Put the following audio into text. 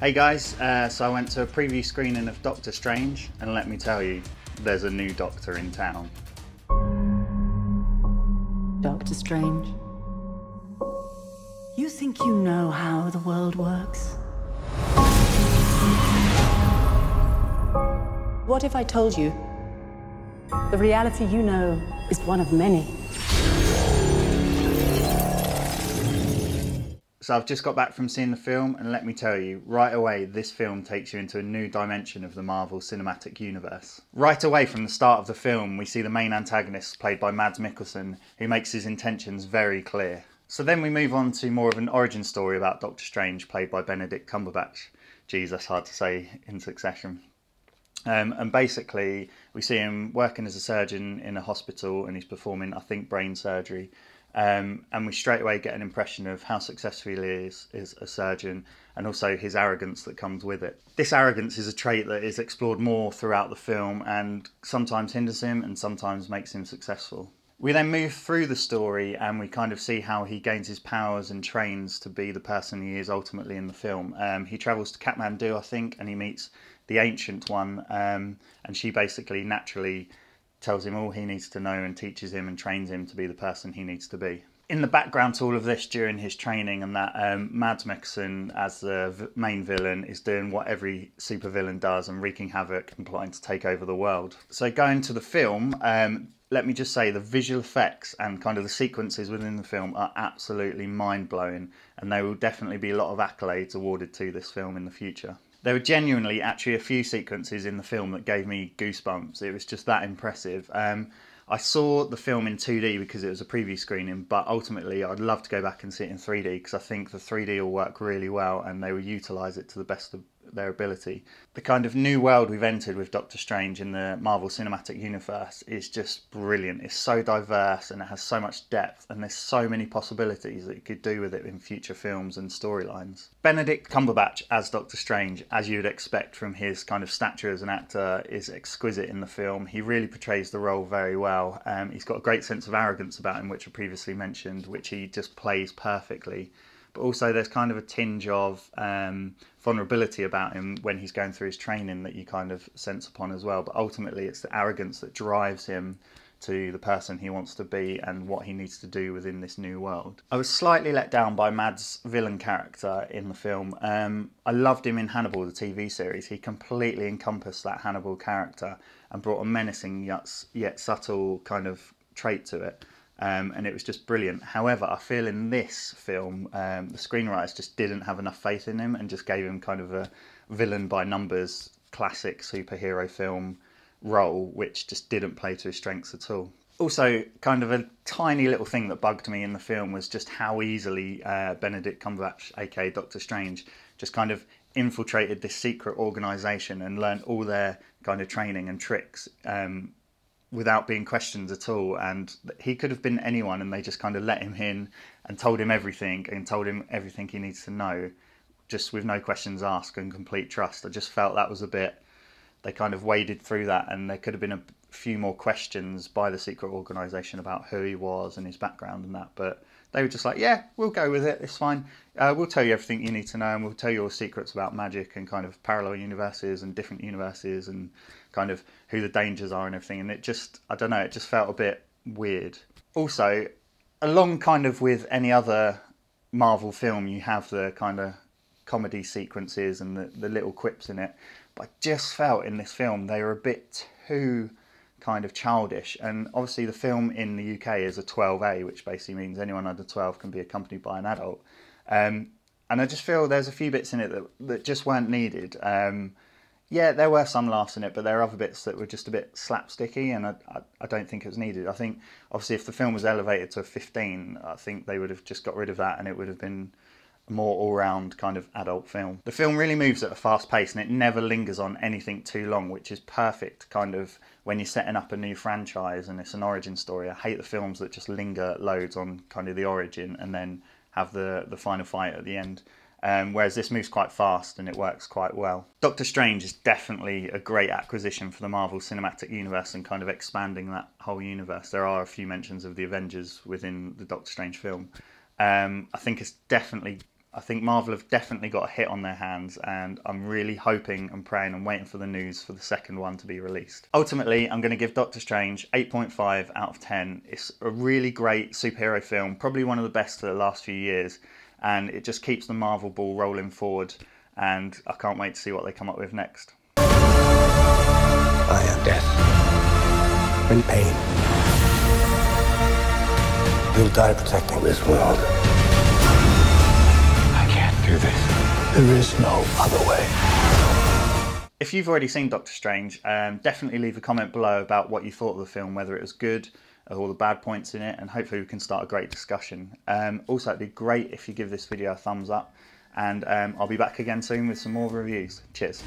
Hey guys, uh, so I went to a preview screening of Doctor Strange, and let me tell you, there's a new Doctor in town. Doctor Strange. You think you know how the world works? What if I told you the reality you know is one of many? So I've just got back from seeing the film, and let me tell you, right away, this film takes you into a new dimension of the Marvel Cinematic Universe. Right away from the start of the film, we see the main antagonist, played by Mads Mikkelsen, who makes his intentions very clear. So then we move on to more of an origin story about Doctor Strange, played by Benedict Cumberbatch. Geez, that's hard to say in succession. Um, and basically, we see him working as a surgeon in a hospital, and he's performing, I think, brain surgery. Um, and we straight away get an impression of how successful he is as a surgeon and also his arrogance that comes with it. This arrogance is a trait that is explored more throughout the film and sometimes hinders him and sometimes makes him successful. We then move through the story and we kind of see how he gains his powers and trains to be the person he is ultimately in the film. Um, he travels to Kathmandu, I think, and he meets the Ancient One, um, and she basically naturally tells him all he needs to know and teaches him and trains him to be the person he needs to be. In the background to all of this during his training and that, um, Mads Mikkelsen as the main villain is doing what every supervillain does and wreaking havoc and plotting to take over the world. So going to the film, um, let me just say the visual effects and kind of the sequences within the film are absolutely mind-blowing and there will definitely be a lot of accolades awarded to this film in the future there were genuinely actually a few sequences in the film that gave me goosebumps. It was just that impressive. Um, I saw the film in 2D because it was a preview screening, but ultimately I'd love to go back and see it in 3D because I think the 3D will work really well and they will utilise it to the best of their ability. The kind of new world we've entered with Doctor Strange in the Marvel Cinematic Universe is just brilliant. It's so diverse and it has so much depth, and there's so many possibilities that you could do with it in future films and storylines. Benedict Cumberbatch as Doctor Strange, as you'd expect from his kind of stature as an actor, is exquisite in the film. He really portrays the role very well. Um, he's got a great sense of arrogance about him, which I previously mentioned, which he just plays perfectly but also there's kind of a tinge of um, vulnerability about him when he's going through his training that you kind of sense upon as well. But ultimately, it's the arrogance that drives him to the person he wants to be and what he needs to do within this new world. I was slightly let down by Mads' villain character in the film. Um, I loved him in Hannibal, the TV series. He completely encompassed that Hannibal character and brought a menacing yet, yet subtle kind of trait to it. Um, and it was just brilliant. However, I feel in this film, um, the screenwriters just didn't have enough faith in him and just gave him kind of a villain by numbers, classic superhero film role, which just didn't play to his strengths at all. Also, kind of a tiny little thing that bugged me in the film was just how easily uh, Benedict Cumberbatch, aka Doctor Strange, just kind of infiltrated this secret organization and learned all their kind of training and tricks um, without being questioned at all. And he could have been anyone, and they just kind of let him in and told him everything and told him everything he needs to know, just with no questions asked and complete trust. I just felt that was a bit. They kind of waded through that, and there could have been a few more questions by the secret organisation about who he was and his background and that. But they were just like, yeah, we'll go with it. It's fine. Uh, we'll tell you everything you need to know, and we'll tell you all secrets about magic and kind of parallel universes and different universes and kind of who the dangers are and everything. And it just, I don't know, it just felt a bit weird. Also, along kind of with any other Marvel film, you have the kind of comedy sequences and the, the little quips in it. But I just felt in this film they were a bit too kind of childish. And obviously, the film in the UK is a 12A, which basically means anyone under 12 can be accompanied by an adult. Um, and I just feel there's a few bits in it that, that just weren't needed. Um, yeah, there were some laughs in it, but there are other bits that were just a bit slapsticky, and I, I, I, don't think it was needed. I think, obviously, if the film was elevated to a 15, I think they would have just got rid of that, and it would have been a more all-round kind of adult film. The film really moves at a fast pace, and it never lingers on anything too long, which is perfect, kind of when you're setting up a new franchise and it's an origin story. I hate the films that just linger loads on kind of the origin and then have the the final fight at the end. Um, whereas this moves quite fast and it works quite well. Doctor Strange is definitely a great acquisition for the Marvel Cinematic Universe and kind of expanding that whole universe. There are a few mentions of the Avengers within the Doctor Strange film. Um, I think it's definitely I think Marvel have definitely got a hit on their hands, and I'm really hoping and praying and waiting for the news for the second one to be released. Ultimately, I'm going to give Doctor Strange 8.5 out of 10. It's a really great superhero film, probably one of the best for the last few years, and it just keeps the Marvel ball rolling forward. And I can't wait to see what they come up with next. I am death and pain. We'll die protecting this world. I can't do this. There is no other way. If you've already seen Doctor Strange, um, definitely leave a comment below about what you thought of the film, whether it was good, all the bad points in it, and hopefully we can start a great discussion. Um, also, it'd be great if you give this video a thumbs up, and um, I'll be back again soon with some more reviews. Cheers.